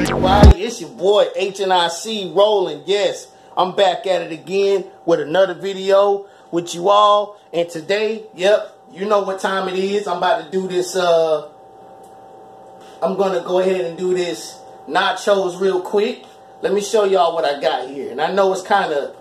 everybody? It's your boy HNIC Roland. Yes, I'm back at it again with another video with you all. And today, yep, you know what time it is. I'm about to do this. Uh, I'm gonna go ahead and do this nachos real quick. Let me show y'all what I got here. And I know it's kind of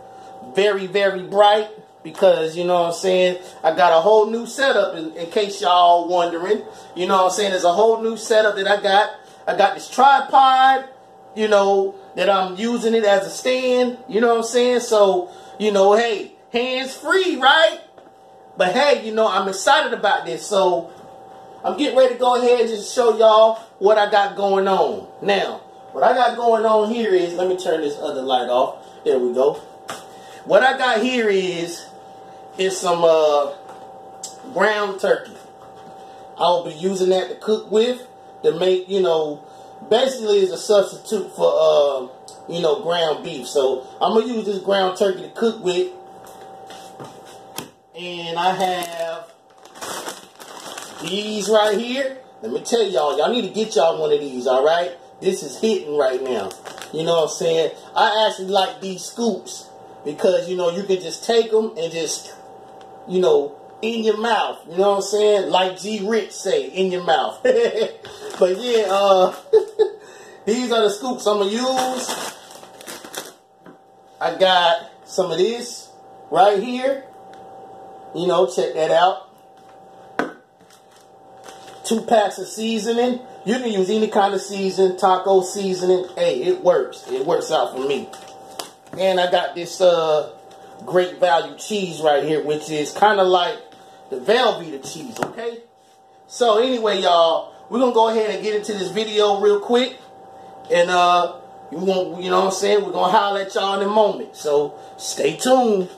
very, very bright because, you know what I'm saying, I got a whole new setup in, in case y'all wondering. You know what I'm saying, there's a whole new setup that I got. I got this tripod, you know, that I'm using it as a stand. You know what I'm saying? So, you know, hey, hands free, right? But hey, you know, I'm excited about this. So I'm getting ready to go ahead and just show y'all what I got going on. Now, what I got going on here is, let me turn this other light off. There we go. What I got here is, is some uh, ground turkey. I'll be using that to cook with to make, you know, basically is a substitute for, uh, you know, ground beef. So I'm to use this ground turkey to cook with. And I have these right here. Let me tell y'all, y'all need to get y'all one of these, all right? This is hitting right now. You know what I'm saying? I actually like these scoops because, you know, you can just take them and just, you know, in your mouth. You know what I'm saying? Like G Rich say, in your mouth. but yeah, uh, these are the scoops I'm to use. I got some of this right here. You know, check that out. Two packs of seasoning. You can use any kind of seasoning, taco seasoning. Hey, it works. It works out for me. And I got this uh, great value cheese right here, which is kind of like the Velveeta cheese, okay? So anyway, y'all, we're going to go ahead and get into this video real quick. And uh, you, want, you know what I'm saying? We're going to holler at y'all in a moment. So stay tuned.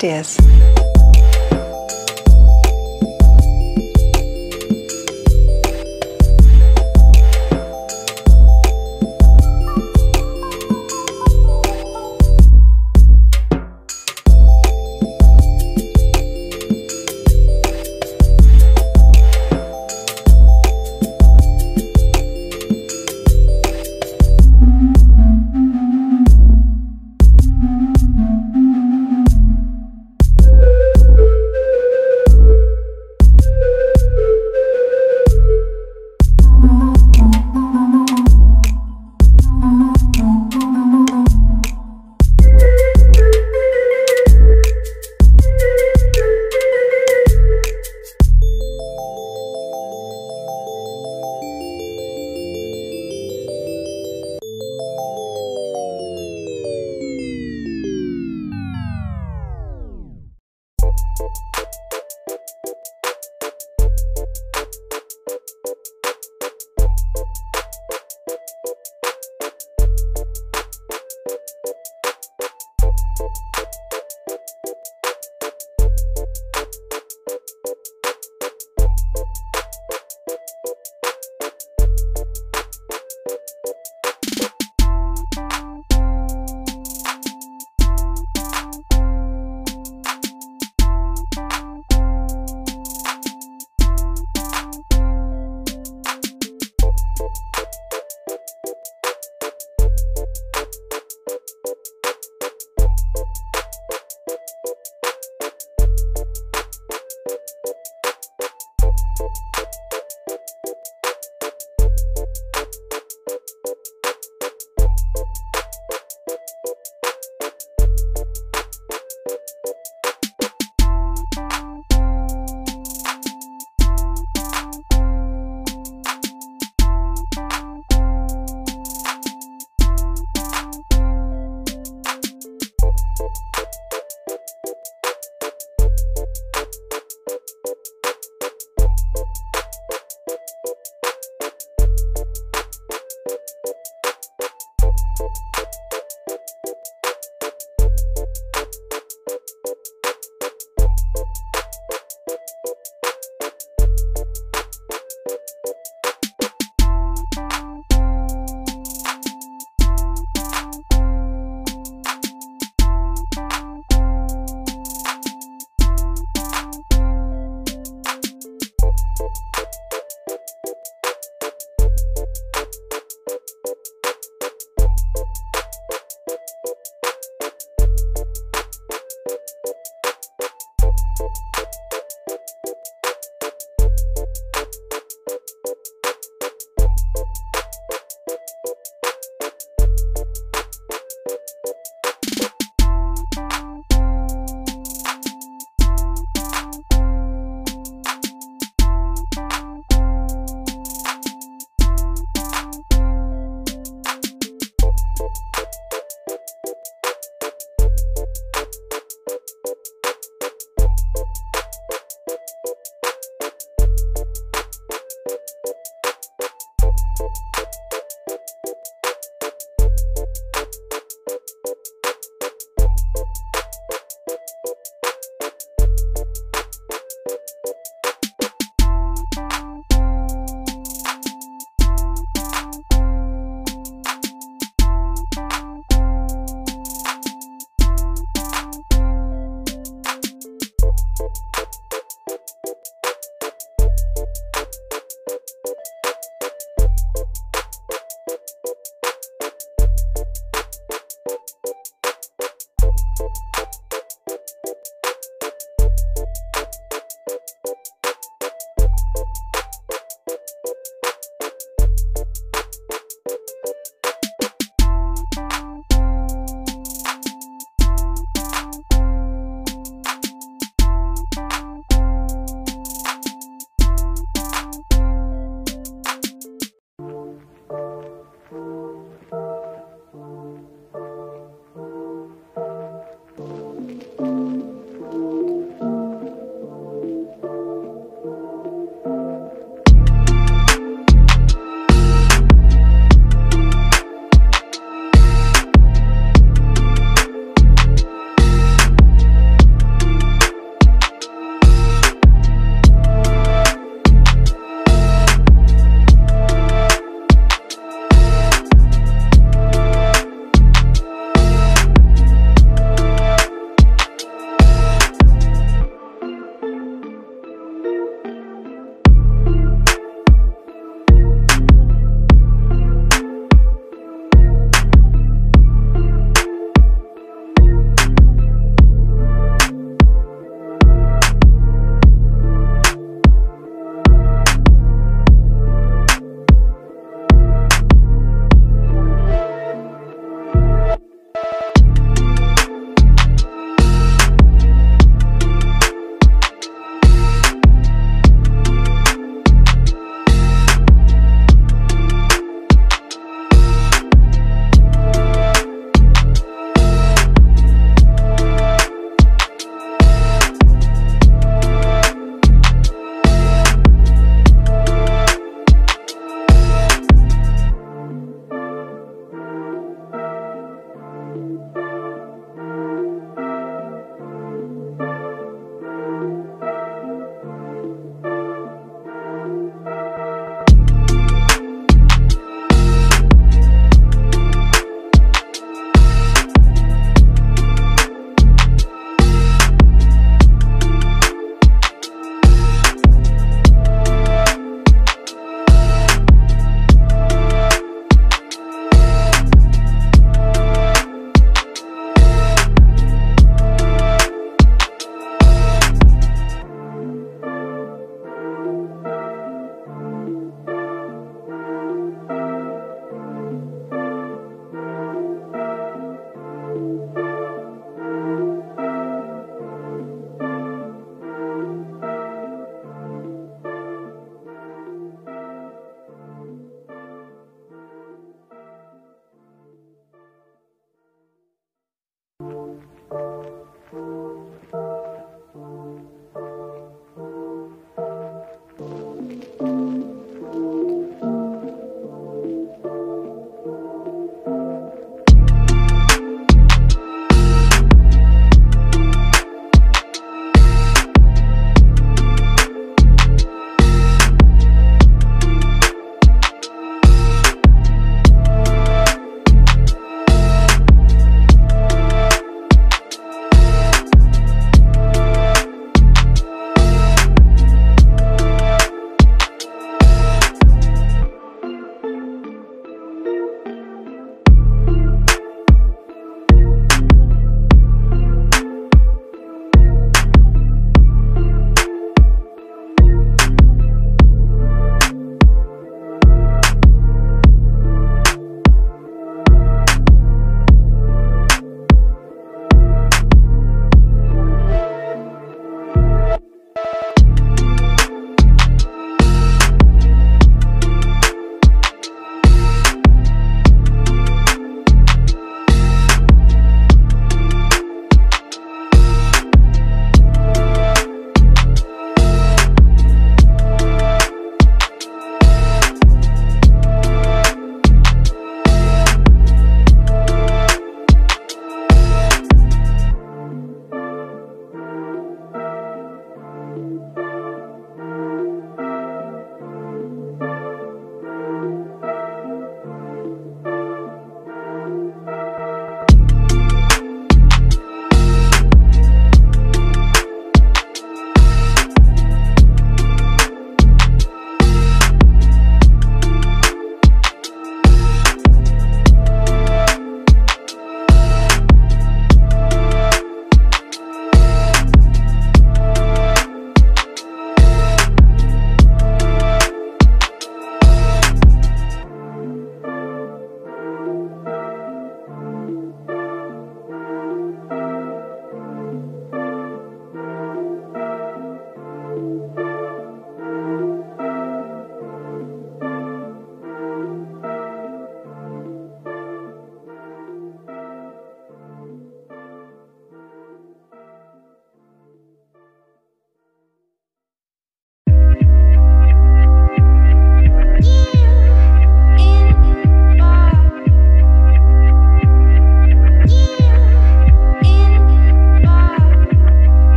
Ideas?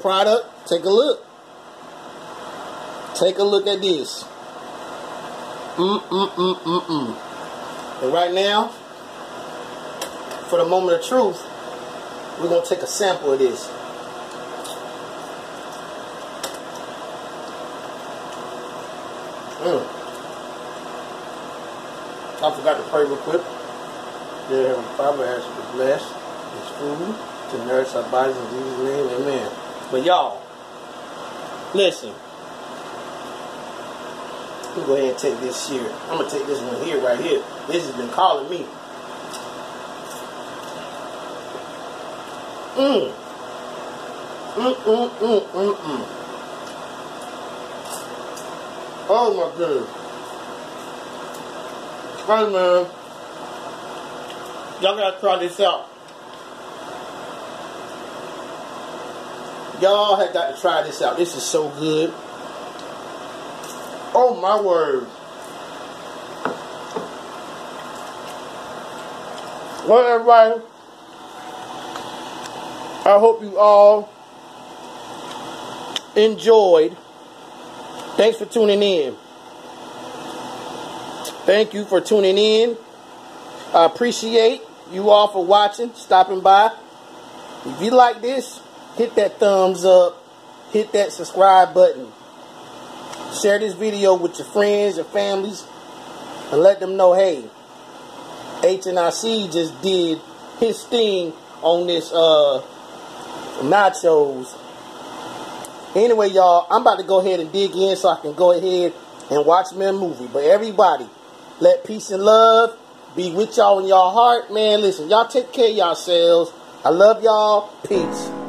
product. Take a look. Take a look at this. Mm mm mm mm mm. And right now, for the moment of truth, we're gonna take a sample of this. Mm. I forgot to pray real quick. Dear Heavenly Father, I ask you to bless this food, to nourish our bodies in Jesus' name, amen. But y'all, listen. I'm go ahead and take this here. I'm gonna take this one here, right here. This has been calling me. Mmm. Mmm, mmm, mmm, mmm, mmm. Oh my goodness. Hey man. Y'all gotta try this out. Y'all have got to try this out. This is so good. Oh my word. Well, everybody, I hope you all enjoyed. Thanks for tuning in. Thank you for tuning in. I appreciate you all for watching, stopping by. If you like this, hit that thumbs up, hit that subscribe button. Share this video with your friends and families and let them know, hey, HNIC just did his thing on this uh nachos. Anyway, y'all, I'm about to go ahead and dig in so I can go ahead and watch me a movie. But everybody, let peace and love be with y'all in y'all heart. Man, listen, y'all take care of yourselves. I love y'all. Peace.